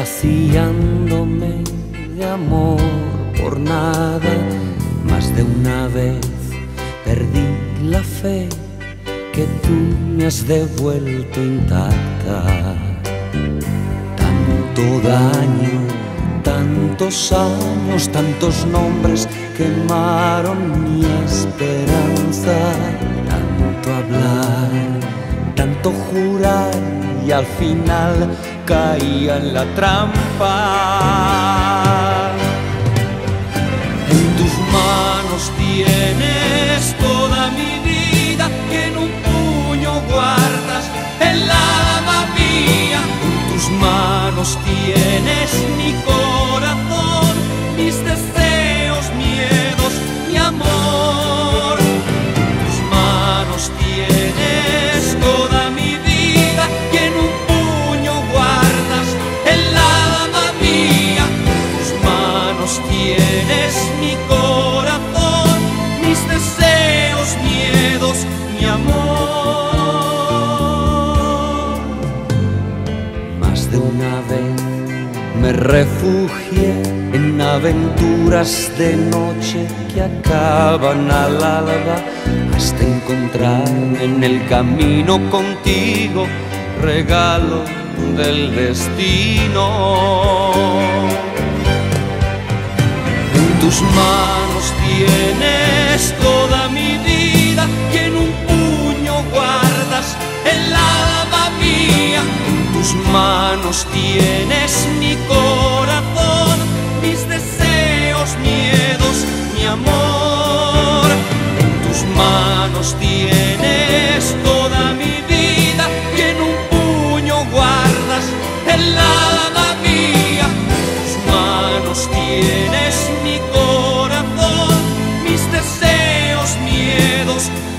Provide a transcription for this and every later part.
vaciándome de amor por nada. Más de una vez perdí la fe que tú me has devuelto intacta. Tanto daño, tantos años, tantos nombres quemaron mi esperanza. Tanto hablar, tanto jurar y al final caía en la trampa. En tus manos tienes toda mi vida que en un puño guardas el alma mía. En tus manos tienes mi corazón, tienes mi corazón, mis deseos, miedos, mi amor. Más de una vez me refugié en aventuras de noche que acaban al alba hasta encontrarme en el camino contigo, regalo del destino. Tus manos tienes toda mi vida y en un puño guardas el alma mía. Tus manos tienes mi corazón,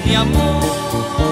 mi amor.